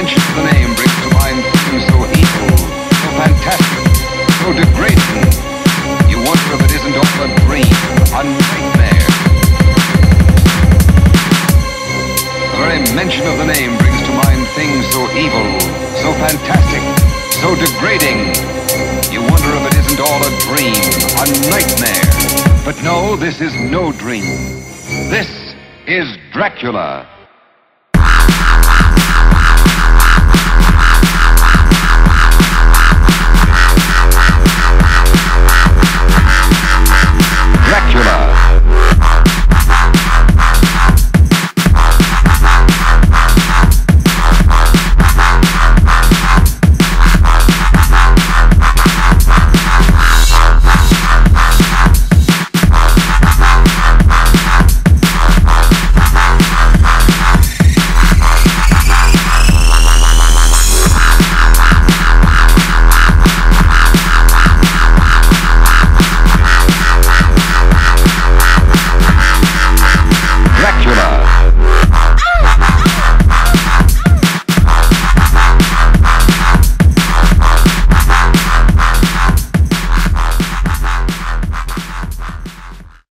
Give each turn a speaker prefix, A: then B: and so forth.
A: mention of the name brings to mind things so evil, so fantastic, so degrading. You wonder if it isn't all a dream, a nightmare. The very mention of the name brings to mind things so evil, so fantastic, so degrading. You wonder if it isn't all a dream, a nightmare. But no, this is no dream. This is Dracula.